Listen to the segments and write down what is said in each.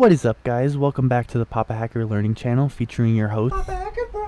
What is up guys? Welcome back to the Papa Hacker Learning Channel featuring your host.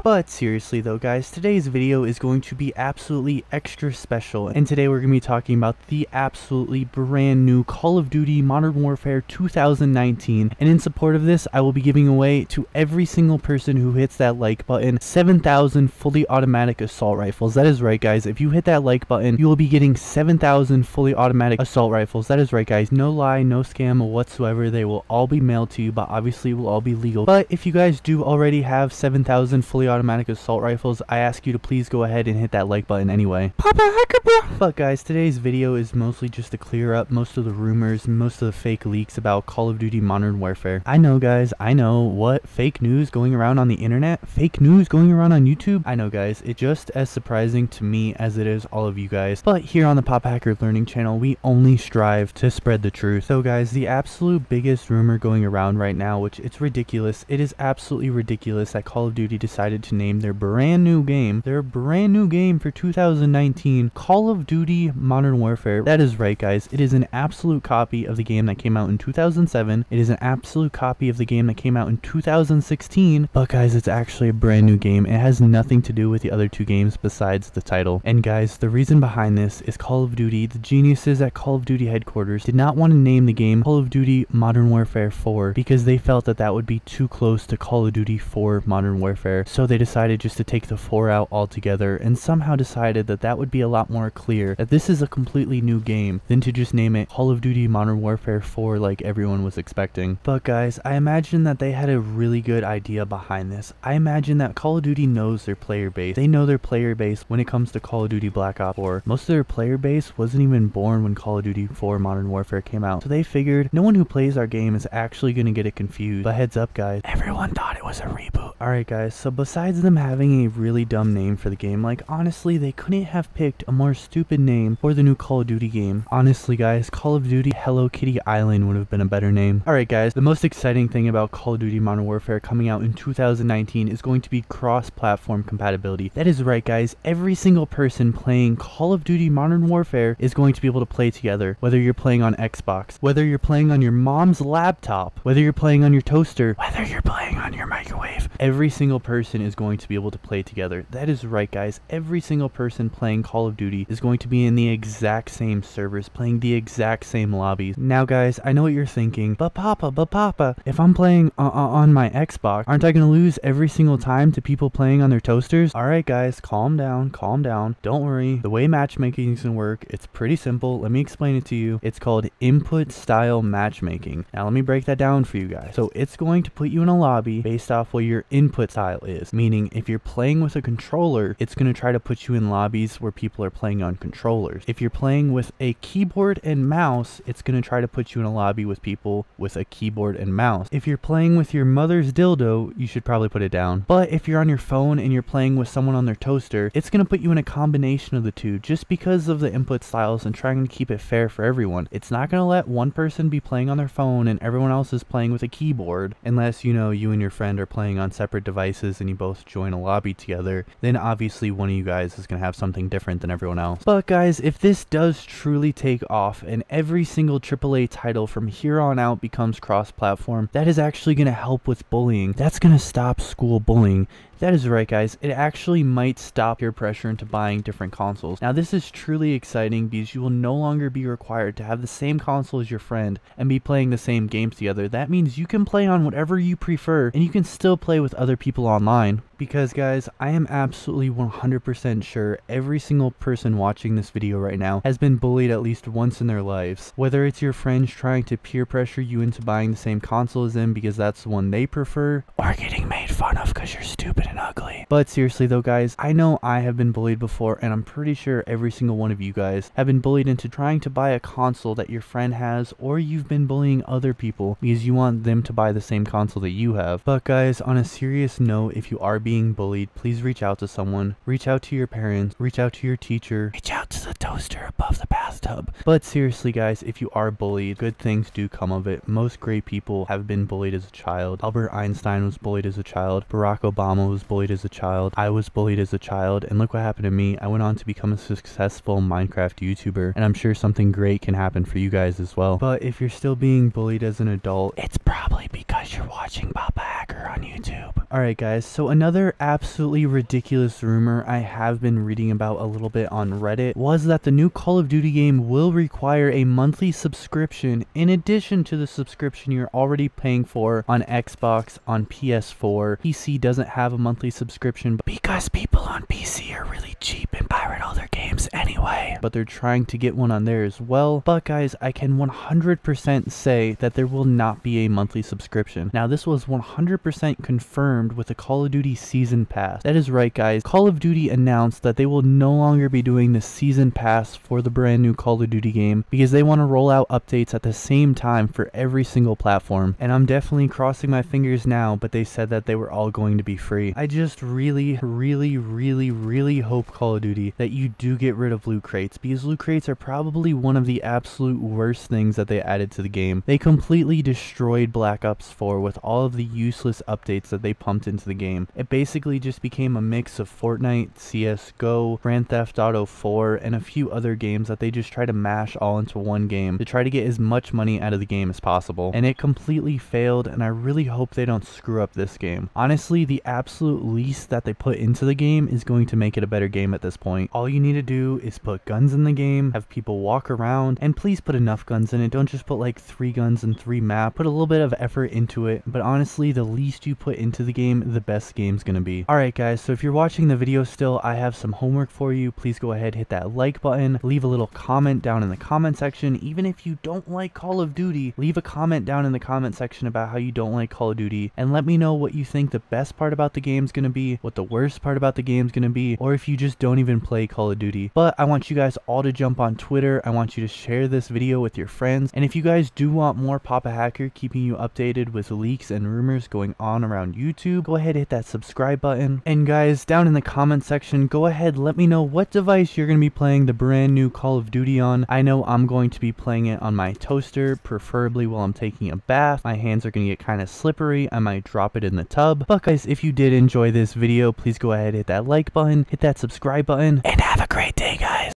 But seriously though guys, today's video is going to be absolutely extra special and today we're going to be talking about the absolutely brand new Call of Duty Modern Warfare 2019 and in support of this I will be giving away to every single person who hits that like button 7,000 fully automatic assault rifles. That is right guys, if you hit that like button you will be getting 7,000 fully automatic assault rifles. That is right guys, no lie, no scam whatsoever. They will all be mailed to you but obviously will all be legal. But if you guys do already have 7,000 fully automatic assault rifles, I ask you to please go ahead and hit that like button anyway. Papa Hacker bro! But guys, today's video is mostly just to clear up most of the rumors, most of the fake leaks about Call of Duty Modern Warfare. I know guys, I know what fake news going around on the internet, fake news going around on YouTube. I know guys, it's just as surprising to me as it is all of you guys. But here on the Papa Hacker Learning channel, we only strive to spread the truth. So guys, the absolute biggest rumor going around right now, which it's ridiculous, it is absolutely ridiculous that Call of Duty decided to name their brand new game, their brand new game for 2019, Call of Duty Modern Warfare. That is right, guys. It is an absolute copy of the game that came out in 2007. It is an absolute copy of the game that came out in 2016. But guys, it's actually a brand new game. It has nothing to do with the other two games besides the title. And guys, the reason behind this is Call of Duty, the geniuses at Call of Duty headquarters did not want to name the game Call of Duty Modern Warfare 4 because they felt that that would be too close to Call of Duty 4 Modern Warfare. So they decided just to take the 4 out altogether and somehow decided that that would be a lot more clear that this is a completely new game than to just name it Call of Duty Modern Warfare 4 like everyone was expecting. But guys, I imagine that they had a really good idea behind this. I imagine that Call of Duty knows their player base. They know their player base when it comes to Call of Duty Black Ops 4. Most of their player base wasn't even born when Call of Duty 4 Modern Warfare came out. So they figured no one who plays our game is actually going to get it confused. But heads up guys, everyone thought it was a reboot. Alright guys, so besides them having a really dumb name for the game, like honestly they couldn't have picked a more stupid name for the new Call of Duty game. Honestly guys, Call of Duty Hello Kitty Island would have been a better name. Alright guys, the most exciting thing about Call of Duty Modern Warfare coming out in 2019 is going to be cross-platform compatibility. That is right guys, every single person playing Call of Duty Modern Warfare is going to be able to play together, whether you're playing on Xbox, whether you're playing on your mom's laptop, whether you're playing on your toaster, whether you're playing on your microwave. Every single person is going to be able to play together. That is right guys, every single person playing Call of Duty is going to be in the exact same servers, playing the exact same lobbies. Now guys, I know what you're thinking, but Papa, but Papa, if I'm playing uh, uh, on my Xbox, aren't I going to lose every single time to people playing on their toasters? Alright guys, calm down, calm down. Don't worry, the way matchmaking is going to work, it's pretty simple. Let me explain it to you. It's called input style matchmaking. Now let me break that down for you guys. So it's going to put you in a lobby based off what your input style is, meaning if you're playing with a controller, it's going to try to put you in lobbies where people are playing on controllers. If you're playing with a keyboard and mouse, it's going to try to put you in a lobby with people with a keyboard and mouse. If you're playing with your mother's dildo, you should probably put it down. But if you're on your phone and you're playing with someone on their toaster, it's going to put you in a combination of the two just because of the input styles and trying to keep it fair for everyone. It's not going to let one person be playing on their phone and everyone else is playing with a keyboard unless you know you and your friend are playing on separate devices and you both join a lobby together. Then obviously one of you guys is going to have something different than everyone else. But guys, if this does truly take off and every single AAA title from here on out becomes cross-platform, that is actually going to help with bullying. That's going to stop school bullying. That is right guys, it actually might stop your pressure into buying different consoles. Now this is truly exciting because you will no longer be required to have the same console as your friend and be playing the same games together. That means you can play on whatever you prefer and you can still play with other people online. Because guys, I am absolutely 100% sure every single person watching this video right now has been bullied at least once in their lives. Whether it's your friends trying to peer pressure you into buying the same console as them because that's the one they prefer, or getting made fun of because you're stupid and ugly. But seriously though guys, I know I have been bullied before and I'm pretty sure every single one of you guys have been bullied into trying to buy a console that your friend has or you've been bullying other people because you want them to buy the same console that you have. But guys, on a serious note, if you are being bullied, please reach out to someone. Reach out to your parents, reach out to your teacher, reach out to the toaster above the bathtub. But seriously guys, if you are bullied, good things do come of it. Most great people have been bullied as a child. Albert Einstein was bullied as a child. Barack Obama was bullied as a child. I was bullied as a child. And look what happened to me. I went on to become a successful Minecraft YouTuber. And I'm sure something great can happen for you guys as well. But if you're still being bullied as an adult, it's probably because you're watching Papa Hacker on YouTube. Alright guys, so another absolutely ridiculous rumor I have been reading about a little bit on Reddit was that the new Call of Duty game will require a monthly subscription in addition to the subscription you're already paying for on Xbox, on PS4. PC doesn't have a monthly subscription because people on PC are really cheap and pirate games anyway. But they're trying to get one on there as well. But guys, I can 100% say that there will not be a monthly subscription. Now this was 100% confirmed with the Call of Duty Season Pass. That is right guys, Call of Duty announced that they will no longer be doing the Season Pass for the brand new Call of Duty game because they want to roll out updates at the same time for every single platform. And I'm definitely crossing my fingers now, but they said that they were all going to be free. I just really, really, really, really hope Call of Duty that you do get rid of loot crates because loot crates are probably one of the absolute worst things that they added to the game. They completely destroyed Black Ops 4 with all of the useless updates that they pumped into the game. It basically just became a mix of Fortnite, CSGO, Grand Theft Auto 4, and a few other games that they just try to mash all into one game to try to get as much money out of the game as possible. And it completely failed and I really hope they don't screw up this game. Honestly, the absolute least that they put into the game is going to make it a better game at this point. All you need to do is put guns in the game, have people walk around, and please put enough guns in it. Don't just put like three guns and three map. Put a little bit of effort into it, but honestly, the least you put into the game, the best game's gonna be. Alright guys, so if you're watching the video still, I have some homework for you. Please go ahead, hit that like button, leave a little comment down in the comment section. Even if you don't like Call of Duty, leave a comment down in the comment section about how you don't like Call of Duty, and let me know what you think the best part about the game's gonna be, what the worst part about the game's gonna be, or if you just don't even play Call of Duty. But I want you guys all to jump on Twitter. I want you to share this video with your friends. And if you guys do want more Papa Hacker keeping you updated with leaks and rumors going on around YouTube, go ahead hit that subscribe button. And guys, down in the comment section, go ahead let me know what device you're going to be playing the brand new Call of Duty on. I know I'm going to be playing it on my toaster, preferably while I'm taking a bath. My hands are going to get kind of slippery. I might drop it in the tub. But guys, if you did enjoy this video, please go ahead hit that like button, hit that subscribe button, and have a great day.